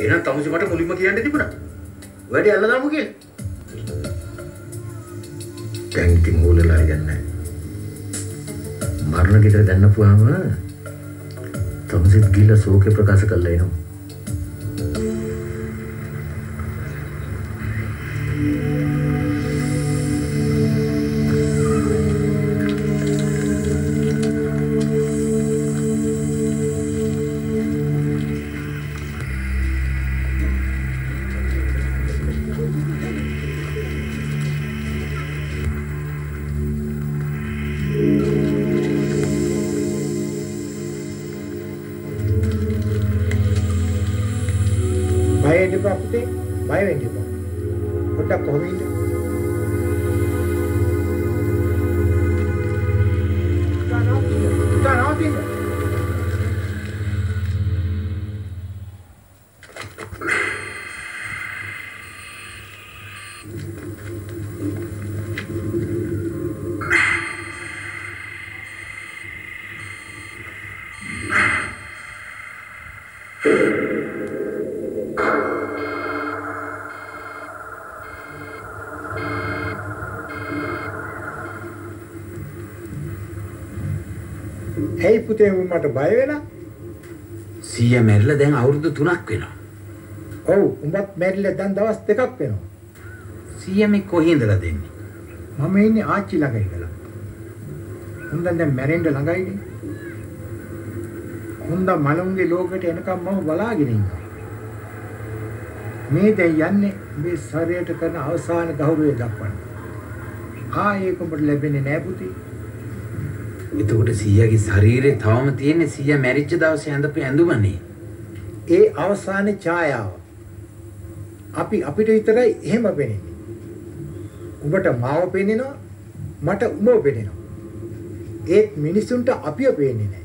එහෙනම් තමුසි මට මුලින්ම කියන්න තිබුණා. වැඩි අල්ල දාමු කියලා. දැන් ඉතින් ඕලලා යන්නේ. මරණ ගෙදර දැන්නපුවාම තමුසිත් ගිහිල්ලා ශෝකේ ප්‍රකාශ කළා එනවා. බය වෙන්න එපා පුතේ. බය වෙන්න එපා. පොඩ්ඩක් කොහොම ඉන්න. පුතා නවතින්න. ඇයි පුතේ මට බය වෙලා? සීයා මැරිලා දැන් අවුරුදු 3ක් වෙනවා. ඔව් උඹත් මැරිලා දැන් දවස් දෙකක් වෙනවා. සීයා මේ කොහේ ඉඳලා දෙන්නේ? මම ඉන්නේ ආච්චි ළඟ ඉඳලා. හොඳ දැන් මැරෙන්න ළඟයිනේ. හොඳ මලුන්ගේ ලෝකෙට එනකම් මම බලාගෙන ඉන්නවා. මේ දැන් යන්නේ මේ ශරීරයට කරන අවසාන ගෞරවය දක්වන්න. ආ ඒක උඹට ලැබෙන්නේ නෑ පුතේ. එතකොට සීයාගේ ශරීරේ තවම තියෙන්නේ සීයා මැරිච්ච දවසේ ඇඳපු ඇඳුමනේ. ඒ අවසානයේ ඡායාව. අපි අපිට විතරයි එහෙම පෙනෙන්නේ. උඹට මාව පෙනෙනවා මට උඹව පෙනෙනවා. ඒත් මිනිසුන්ට අපිව පේන්නේ නැහැ.